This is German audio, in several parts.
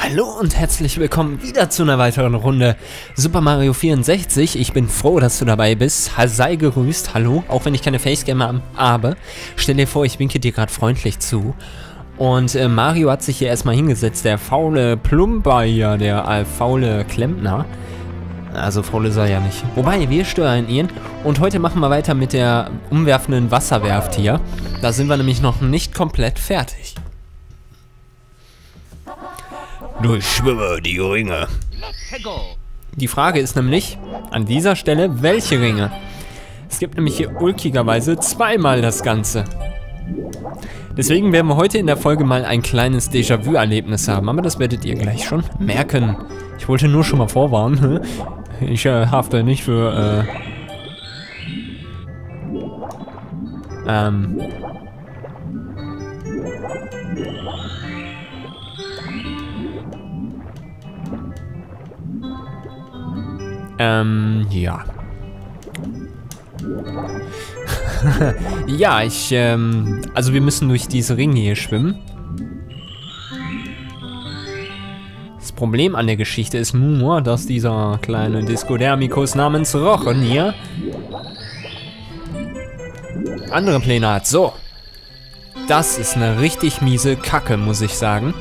Hallo und herzlich willkommen wieder zu einer weiteren Runde Super Mario 64. Ich bin froh, dass du dabei bist. Sei grüßt, hallo, auch wenn ich keine Facecam habe. Stell dir vor, ich winke dir gerade freundlich zu. Und äh, Mario hat sich hier erstmal hingesetzt, der faule Plumper hier, der äh, faule Klempner. Also faul ist er ja nicht. Wobei, wir steuern ihn. Und heute machen wir weiter mit der umwerfenden Wasserwerft hier. Da sind wir nämlich noch nicht komplett fertig. Durchschwimme die Ringe. Die Frage ist nämlich, an dieser Stelle, welche Ringe? Es gibt nämlich hier ulkigerweise zweimal das Ganze. Deswegen werden wir heute in der Folge mal ein kleines Déjà-vu-Erlebnis haben, aber das werdet ihr gleich schon merken. Ich wollte nur schon mal vorwarnen. Ich äh, hafte nicht für, äh... Ähm... Ähm, ja. ja, ich, ähm, also wir müssen durch diese Ringe hier schwimmen. Das Problem an der Geschichte ist nur, dass dieser kleine Discodermikus namens Rochen hier andere Pläne hat. So. Das ist eine richtig miese Kacke, muss ich sagen.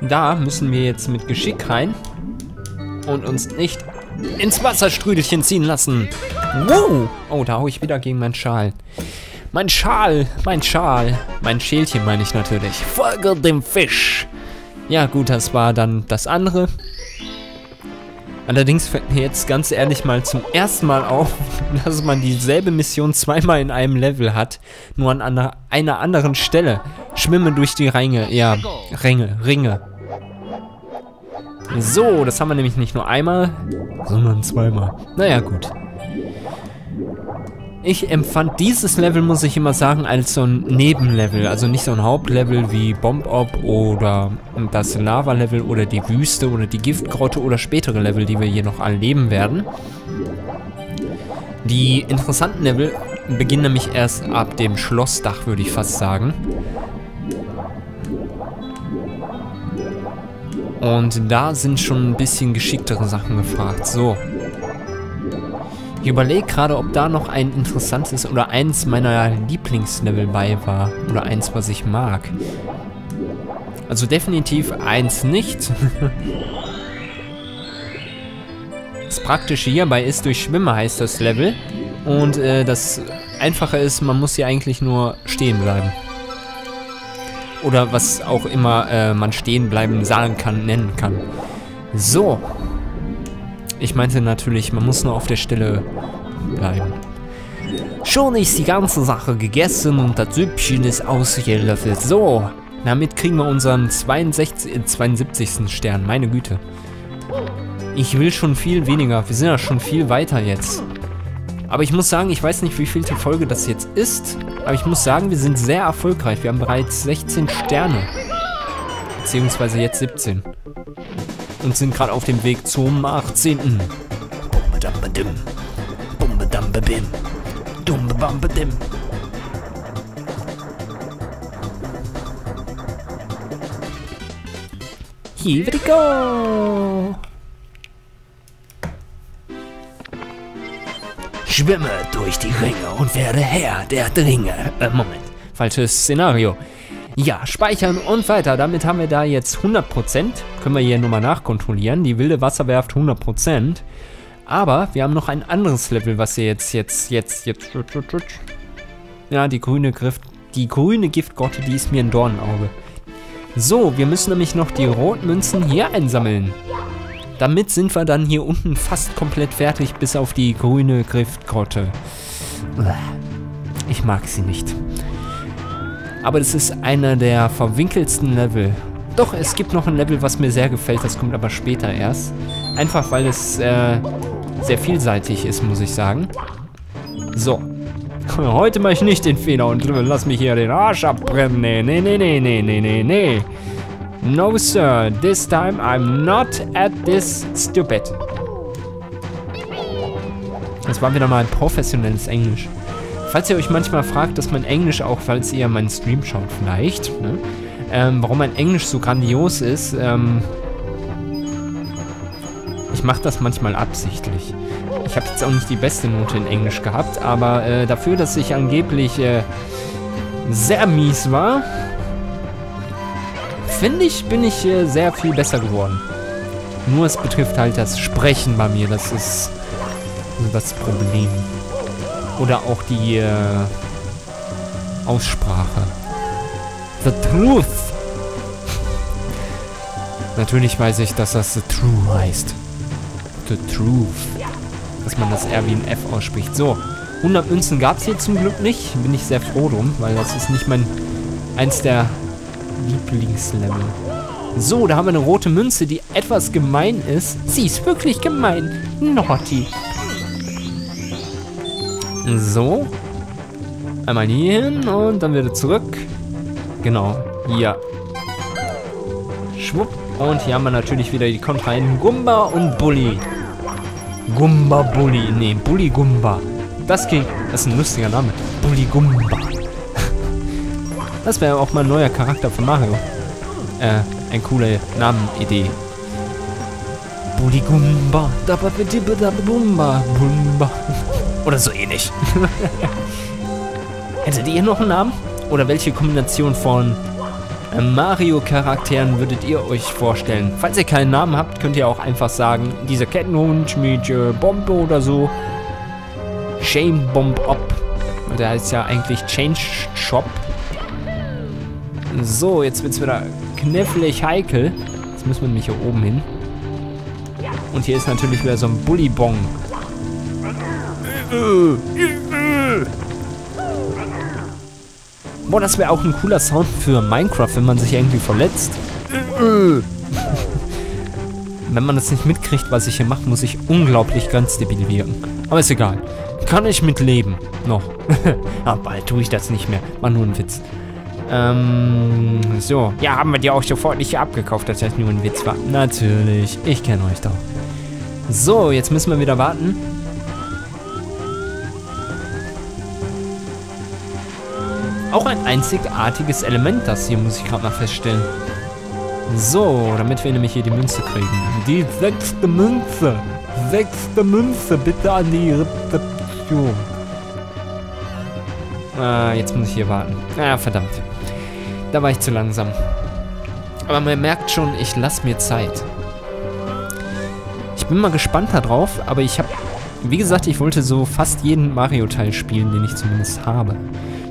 Da müssen wir jetzt mit Geschick rein und uns nicht ins Wasserstrüdelchen ziehen lassen. Wow. Oh, da hau ich wieder gegen meinen Schal. Mein Schal, mein Schal. Mein Schälchen meine ich natürlich. Folge dem Fisch. Ja gut, das war dann das andere. Allerdings fällt mir jetzt ganz ehrlich mal zum ersten Mal auf, dass man dieselbe Mission zweimal in einem Level hat, nur an einer, einer anderen Stelle. Schwimme durch die Ränge, ja, Ränge, Ringe. So, das haben wir nämlich nicht nur einmal, sondern zweimal. Naja, gut. Ich empfand dieses Level, muss ich immer sagen, als so ein Nebenlevel. Also nicht so ein Hauptlevel wie Bomb-Op oder das Lava-Level oder die Wüste oder die Giftgrotte oder spätere Level, die wir hier noch erleben werden. Die interessanten Level beginnen nämlich erst ab dem Schlossdach, würde ich fast sagen. Und da sind schon ein bisschen geschicktere Sachen gefragt. So. Ich überlege gerade, ob da noch ein interessantes oder eins meiner Lieblingslevel bei war. Oder eins, was ich mag. Also definitiv eins nicht. das Praktische hierbei ist, durch Schwimmen heißt das Level. Und äh, das Einfache ist, man muss hier eigentlich nur stehen bleiben. Oder was auch immer äh, man stehen bleiben sagen kann, nennen kann. So. Ich meinte natürlich, man muss nur auf der Stelle bleiben. Schon ist die ganze Sache gegessen und das Süppchen ist ausgelöffelt. So, damit kriegen wir unseren 62, 72. Äh, Stern. Meine Güte. Ich will schon viel weniger. Wir sind ja schon viel weiter jetzt. Aber ich muss sagen, ich weiß nicht, wie viel die Folge das jetzt ist. Aber ich muss sagen, wir sind sehr erfolgreich. Wir haben bereits 16 Sterne. Beziehungsweise jetzt 17. Und sind gerade auf dem Weg zum 18. Bumbedambedim. Bumbedambebim. Dumbebambedim. Here we go! Schwimme durch die Ringe und werde Herr der Dringe. Äh, Moment. Falsches Szenario. Ja, speichern und weiter. Damit haben wir da jetzt 100%. Können wir hier nochmal nachkontrollieren. Die wilde Wasserwerft 100%. Aber wir haben noch ein anderes Level, was wir jetzt, jetzt, jetzt, jetzt... Ja, die grüne Griff, die grüne Giftgrotte, die ist mir ein Dornenauge. So, wir müssen nämlich noch die Rotmünzen hier einsammeln. Damit sind wir dann hier unten fast komplett fertig, bis auf die grüne Griftgrotte. Ich mag sie nicht. Aber das ist einer der verwinkelsten Level. Doch, es gibt noch ein Level, was mir sehr gefällt, das kommt aber später erst. Einfach, weil es äh, sehr vielseitig ist, muss ich sagen. So. Heute mache ich nicht den Fehler und lass mich hier den Arsch abbrennen. Nee, nee, nee, nee, nee, nee, nee. No, sir. This time I'm not at this stupid. Das war wieder mal ein professionelles Englisch. Falls ihr euch manchmal fragt, dass mein Englisch auch, falls ihr meinen Stream schaut, vielleicht, ne? Ähm, warum mein Englisch so grandios ist, ähm, ich mache das manchmal absichtlich. Ich habe jetzt auch nicht die beste Note in Englisch gehabt, aber äh, dafür, dass ich angeblich äh, sehr mies war, finde ich, bin ich äh, sehr viel besser geworden. Nur es betrifft halt das Sprechen bei mir, das ist das Problem. Oder auch die äh, Aussprache. The Truth. Natürlich weiß ich, dass das The True heißt. The Truth. Dass man das R wie ein F ausspricht. So, 100 Münzen gab es hier zum Glück nicht. Bin ich sehr froh drum, weil das ist nicht mein... eins der Lieblingslevel. So, da haben wir eine rote Münze, die etwas gemein ist. Sie ist wirklich gemein. Naughty. So. Einmal hier hin und dann wieder zurück. Genau, hier. Schwupp. Und hier haben wir natürlich wieder die Kontrahen Gumba und Bully. Gumba Bully. Nee, Bully Gumba. Das klingt. Das ist ein lustiger Name. Bully Gumba. Das wäre auch mal ein neuer Charakter von Mario. Äh, eine coole Namenidee. Bully Gumba. Bumba. Bumba. Oder so ähnlich. Hättet ihr noch einen Namen? Oder welche Kombination von äh, Mario-Charakteren würdet ihr euch vorstellen? Falls ihr keinen Namen habt, könnt ihr auch einfach sagen, dieser Kettenhund mit äh, Bombe oder so. Shame Bomb Up. Der heißt ja eigentlich Change Shop. So, jetzt wird es wieder knifflig heikel. Jetzt müssen wir nämlich hier oben hin. Und hier ist natürlich wieder so ein Bullybong. Boah, das wäre auch ein cooler Sound für Minecraft, wenn man sich irgendwie verletzt. wenn man das nicht mitkriegt, was ich hier mache, muss ich unglaublich ganz debil wirken. Aber ist egal. Kann ich mit leben. Noch. Aber bald tue ich das nicht mehr. War nur ein Witz. Ähm, so. Ja, haben wir dir auch sofort nicht abgekauft, dass das nur ein Witz war. Natürlich. Ich kenne euch doch. So, jetzt müssen wir wieder warten. Auch ein einzigartiges Element, das hier, muss ich gerade mal feststellen. So, damit wir nämlich hier die Münze kriegen. Die sechste Münze. Sechste Münze, bitte an die Rezeption. Ah, jetzt muss ich hier warten. Ah, verdammt. Da war ich zu langsam. Aber man merkt schon, ich lasse mir Zeit. Ich bin mal gespannt darauf, aber ich habe... Wie gesagt, ich wollte so fast jeden Mario-Teil spielen, den ich zumindest habe.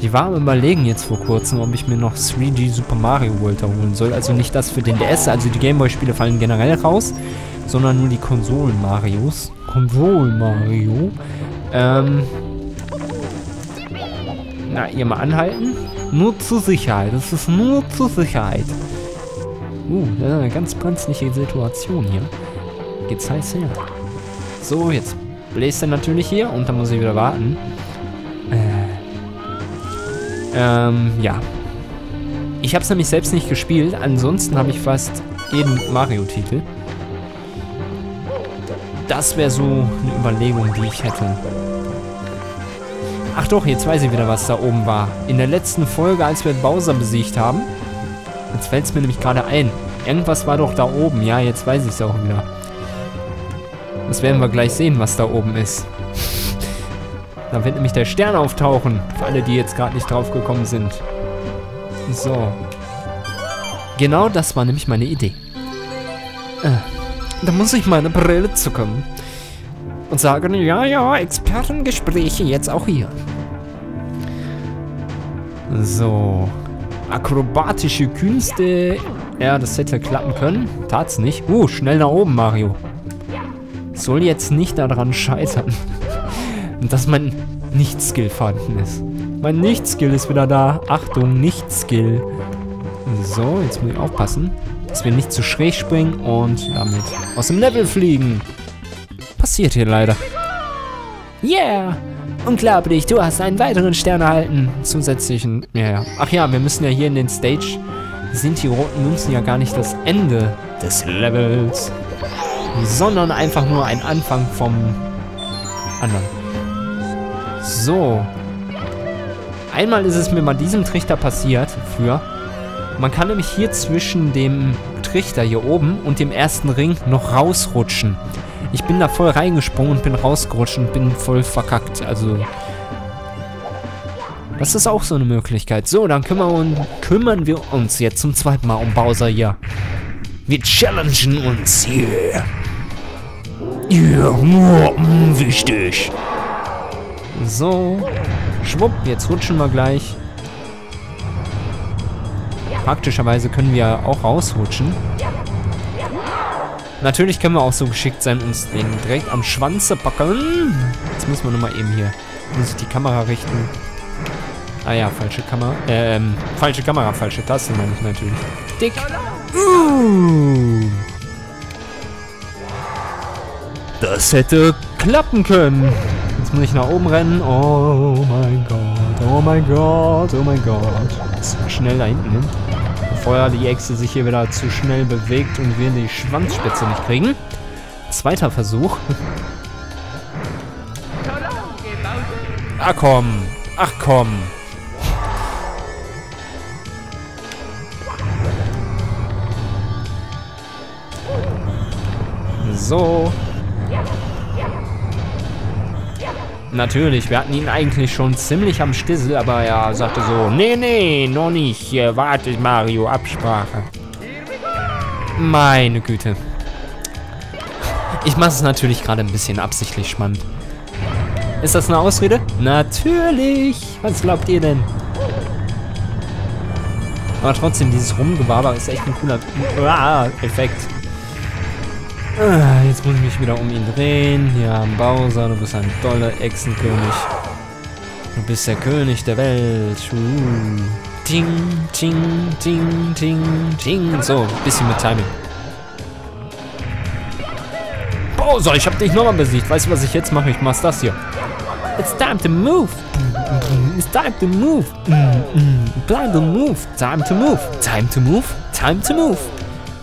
Ich war am überlegen jetzt vor kurzem, ob ich mir noch 3D Super Mario World holen soll. Also nicht das für den DS, also die Gameboy-Spiele fallen generell raus, sondern nur die Konsolen-Marios. Konsolen-Mario. Ähm... Na, ihr mal anhalten. Nur zur Sicherheit. Das ist nur zur Sicherheit. Uh, das ist eine ganz brenzliche Situation hier. Geht's heiß her. So, jetzt bläst er natürlich hier und dann muss ich wieder warten. Äh. Ähm, ja. Ich habe es nämlich selbst nicht gespielt. Ansonsten habe ich fast jeden Mario-Titel. Das wäre so eine Überlegung, die ich hätte. Ach doch, jetzt weiß ich wieder, was da oben war. In der letzten Folge, als wir Bowser besiegt haben. Jetzt fällt es mir nämlich gerade ein. Irgendwas war doch da oben. Ja, jetzt weiß ich es auch wieder. Das werden wir gleich sehen, was da oben ist. Da wird nämlich der Stern auftauchen. Für alle, die jetzt gerade nicht drauf gekommen sind. So. Genau das war nämlich meine Idee. Äh, da muss ich meine Brille zucken. Und sagen, ja, ja, Expertengespräche jetzt auch hier. So. Akrobatische Künste. Ja, das hätte klappen können. Tat's nicht. Uh, schnell nach oben, Mario. Soll jetzt nicht daran scheitern, dass mein Nicht-Skill vorhanden ist. Mein Nicht-Skill ist wieder da. Achtung, Nicht-Skill. So, jetzt muss ich aufpassen, dass wir nicht zu schräg springen und damit aus dem Level fliegen. Passiert hier leider. Yeah! Unglaublich, du hast einen weiteren Stern erhalten. Zusätzlichen, ja, ja. Ach ja, wir müssen ja hier in den Stage, sind die roten Münzen ja gar nicht das Ende des Levels, sondern einfach nur ein Anfang vom anderen. So. Einmal ist es mir bei diesem Trichter passiert, für. Man kann nämlich hier zwischen dem Trichter hier oben und dem ersten Ring noch rausrutschen. Ich bin da voll reingesprungen und bin rausgerutscht und bin voll verkackt. Also, das ist auch so eine Möglichkeit. So, dann kümmern, kümmern wir uns jetzt zum zweiten Mal um Bowser hier. Wir challengen uns hier. Ja, nur mm, wichtig. So. Schwupp, jetzt rutschen wir gleich. Praktischerweise können wir auch rausrutschen. Natürlich können wir auch so geschickt sein, uns den direkt am Schwanz zu packen. Jetzt müssen wir nochmal eben hier. Muss ich die Kamera richten. Ah ja, falsche Kamera. Ähm, falsche Kamera, falsche Taste meine ich natürlich. Dick. Uh. Das hätte klappen können. Jetzt muss ich nach oben rennen. Oh mein Gott, oh mein Gott, oh mein Gott. Schnell da hinten hin. Bevor die Echse sich hier wieder zu schnell bewegt und wir die Schwanzspitze nicht kriegen. Zweiter Versuch. Ach komm, ach komm. So. Natürlich, wir hatten ihn eigentlich schon ziemlich am Stissel, aber er sagte so, nee, nee, noch nicht, warte Mario, Absprache. Meine Güte. Ich mache es natürlich gerade ein bisschen absichtlich spannend. Ist das eine Ausrede? Natürlich. Was glaubt ihr denn? Aber trotzdem, dieses Rumgewaber ist echt ein cooler ah, Effekt. Ah, jetzt muss ich mich wieder um ihn drehen. Ja, Bowser, du bist ein toller Echsenkönig. Du bist der König der Welt. Uh. Ting, ting, ting, ting, ting. So, bisschen mit Timing. Bowser, ich hab dich nochmal besiegt. Weißt du, was ich jetzt mache? Ich mach's das hier. It's time to move. It's time to move. Time to move. Time to move. Time to move. Time to move.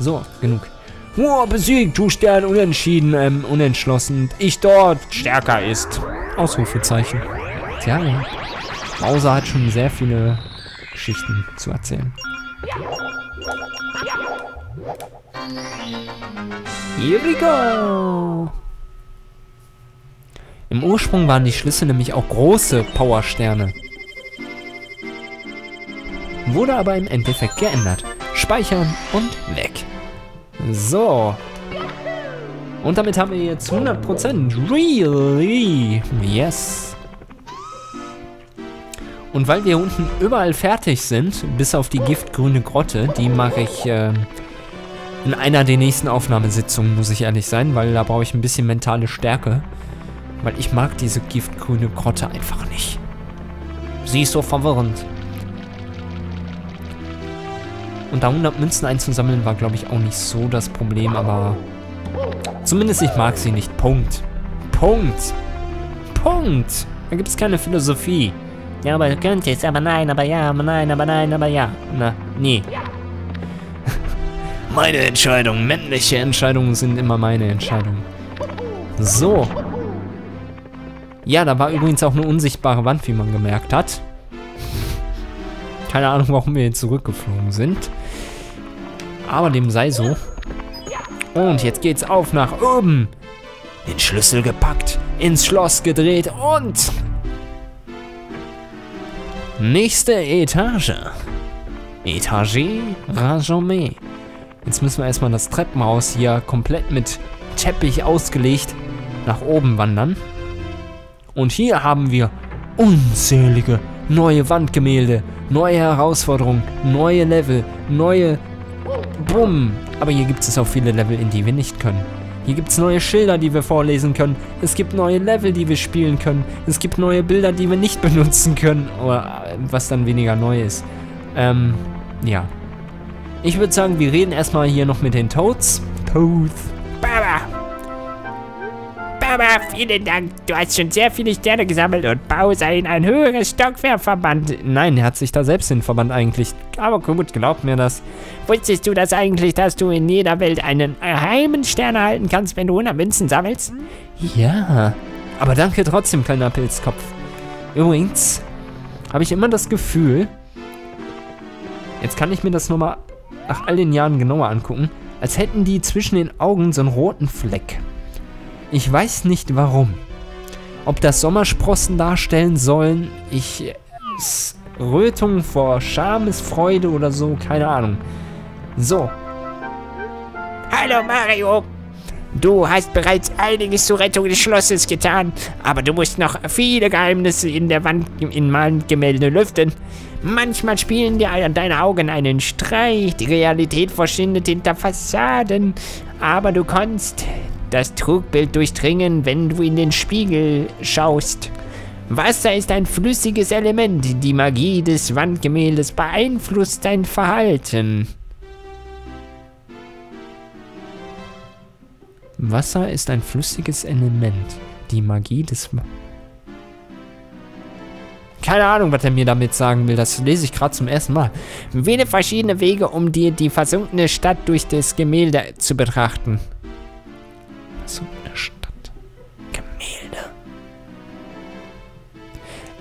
So, genug. Oh, besiegt, du Stern, unentschieden, ähm, unentschlossen. Ich dort, stärker ist. Ausrufezeichen. Tja, ja. Bowser hat schon sehr viele Geschichten zu erzählen. Here we go! Im Ursprung waren die Schlüssel nämlich auch große Powersterne. Wurde aber im Endeffekt geändert. Speichern und weg. So. Und damit haben wir jetzt 100%. Really? Yes. Und weil wir unten überall fertig sind, bis auf die giftgrüne Grotte, die mache ich äh, in einer der nächsten Aufnahmesitzungen, muss ich ehrlich sein, weil da brauche ich ein bisschen mentale Stärke. Weil ich mag diese giftgrüne Grotte einfach nicht. Sie ist so verwirrend. Und da 100 Münzen einzusammeln war, glaube ich, auch nicht so das Problem, aber... Zumindest ich mag sie nicht. Punkt. Punkt. Punkt. Da gibt es keine Philosophie. Ja, aber du könntest, aber nein, aber ja, aber nein, aber nein, aber ja. Na, nee. meine Entscheidung. Männliche Entscheidungen sind immer meine Entscheidungen. So. Ja, da war übrigens auch eine unsichtbare Wand, wie man gemerkt hat. Keine Ahnung, warum wir jetzt zurückgeflogen sind. Aber dem sei so. Und jetzt geht's auf nach oben. Den Schlüssel gepackt, ins Schloss gedreht und... Nächste Etage. Etage Rajomé. Jetzt müssen wir erstmal das Treppenhaus hier komplett mit Teppich ausgelegt nach oben wandern. Und hier haben wir unzählige neue Wandgemälde, neue Herausforderungen, neue Level, neue Bumm. Aber hier gibt es auch viele Level, in die wir nicht können. Hier gibt es neue Schilder, die wir vorlesen können. Es gibt neue Level, die wir spielen können. Es gibt neue Bilder, die wir nicht benutzen können. Oder äh, was dann weniger neu ist. Ähm, ja. Ich würde sagen, wir reden erstmal hier noch mit den Toads. Toads. Aber vielen Dank. Du hast schon sehr viele Sterne gesammelt und Bowser in ein höheres Stockwerk verbannt. Nein, er hat sich da selbst in Verband eigentlich. Aber gut, glaub mir das. Wusstest du das eigentlich, dass du in jeder Welt einen geheimen Stern erhalten kannst, wenn du 100 Münzen sammelst? Ja. Aber danke trotzdem, kleiner Pilzkopf. Übrigens habe ich immer das Gefühl, Jetzt kann ich mir das nochmal nach all den Jahren genauer angucken. Als hätten die zwischen den Augen so einen roten Fleck. Ich weiß nicht warum. Ob das Sommersprossen darstellen sollen, ich... Rötung vor Schamesfreude oder so, keine Ahnung. So. Hallo Mario. Du hast bereits einiges zur Rettung des Schlosses getan, aber du musst noch viele Geheimnisse in der Wand in Wandgemälde lüften. Manchmal spielen dir deine Augen einen Streich, die Realität verschwindet hinter Fassaden, aber du kannst das Trugbild durchdringen, wenn du in den Spiegel schaust. Wasser ist ein flüssiges Element, die Magie des Wandgemäldes beeinflusst dein Verhalten. Wasser ist ein flüssiges Element. Die Magie des... Keine Ahnung, was er mir damit sagen will. Das lese ich gerade zum ersten Mal. Wähle verschiedene Wege, um dir die versunkene Stadt durch das Gemälde zu betrachten. Versunkene Stadt. Gemälde.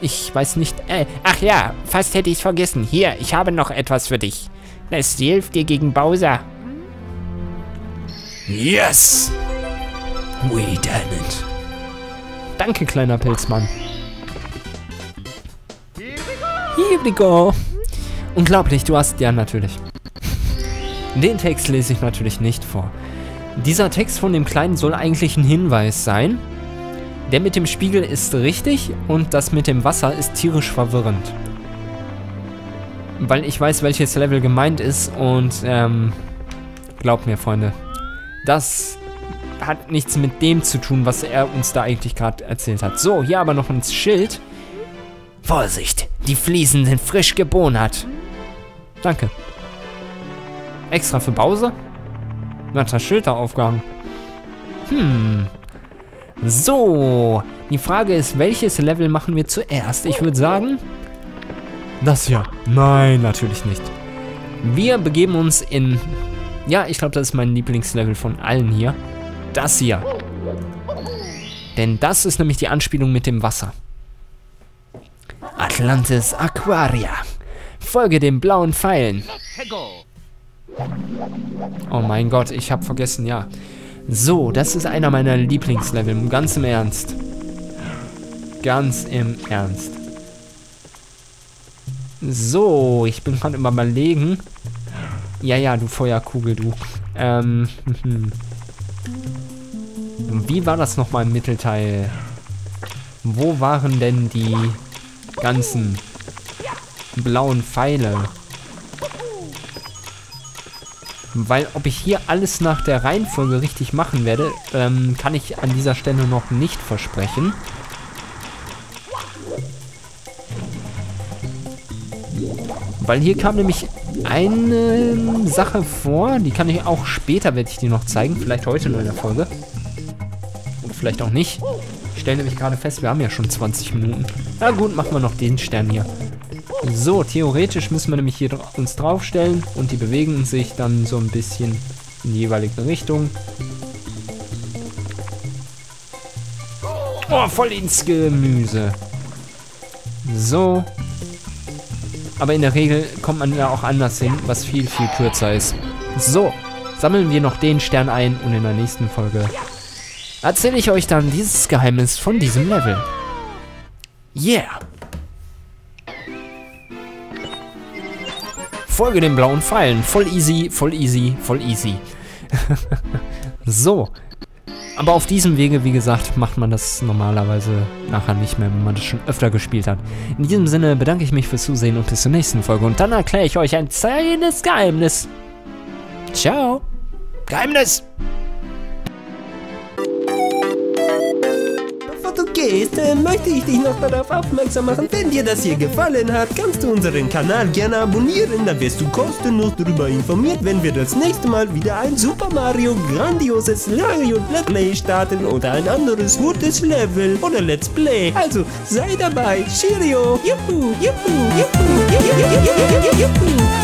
Ich weiß nicht... Äh, ach ja, fast hätte ich vergessen. Hier, ich habe noch etwas für dich. Das hilft dir gegen Bowser. Yes! We done it. Danke, kleiner Pilzmann. Here we go. Unglaublich, du hast... Ja, natürlich. Den Text lese ich natürlich nicht vor. Dieser Text von dem Kleinen soll eigentlich ein Hinweis sein. Der mit dem Spiegel ist richtig und das mit dem Wasser ist tierisch verwirrend. Weil ich weiß, welches Level gemeint ist und ähm, glaubt mir, Freunde, das hat nichts mit dem zu tun, was er uns da eigentlich gerade erzählt hat. So, hier aber noch ein Schild. Vorsicht, die Fliesen sind frisch gebonert. Danke. Extra für Bowser? Das Schild. Hm. So, die Frage ist, welches Level machen wir zuerst? Ich würde sagen, das hier. Nein, natürlich nicht. Wir begeben uns in ja, ich glaube, das ist mein Lieblingslevel von allen hier. Das hier. Denn das ist nämlich die Anspielung mit dem Wasser. Atlantis Aquaria. Folge den blauen Pfeilen. Oh mein Gott, ich habe vergessen, ja. So, das ist einer meiner Lieblingslevel, ganz im Ernst. Ganz im Ernst. So, ich bin gerade immer überlegen, ja, ja, du Feuerkugel, du. Ähm, Wie war das nochmal im Mittelteil? Wo waren denn die ganzen blauen Pfeile? Weil ob ich hier alles nach der Reihenfolge richtig machen werde, ähm, kann ich an dieser Stelle noch nicht versprechen. Weil hier kam nämlich eine Sache vor, die kann ich auch später, werde ich die noch zeigen. Vielleicht heute nur in der Folge. Oder vielleicht auch nicht. Ich stelle nämlich gerade fest, wir haben ja schon 20 Minuten. Na gut, machen wir noch den Stern hier. So, theoretisch müssen wir nämlich hier uns draufstellen und die bewegen sich dann so ein bisschen in die jeweilige Richtung. Oh, voll ins Gemüse. So, aber in der Regel kommt man ja auch anders hin, was viel, viel kürzer ist. So, sammeln wir noch den Stern ein und in der nächsten Folge erzähle ich euch dann dieses Geheimnis von diesem Level. Yeah! Folge den blauen Pfeilen. Voll easy, voll easy, voll easy. so, aber auf diesem Wege, wie gesagt, macht man das normalerweise nachher nicht mehr, wenn man das schon öfter gespielt hat. In diesem Sinne bedanke ich mich fürs Zusehen und bis zur nächsten Folge. Und dann erkläre ich euch ein kleines Geheimnis. Ciao. Geheimnis. Gehst, äh, möchte ich dich noch darauf aufmerksam machen, wenn dir das hier gefallen hat, kannst du unseren Kanal gerne abonnieren, dann wirst du kostenlos darüber informiert, wenn wir das nächste Mal wieder ein Super Mario grandioses Mario Let's Play starten oder ein anderes gutes Level oder Let's Play. Also sei dabei. Cheerio. Juhu, juhu, juhu, juhu, juhu, juhu, juhu.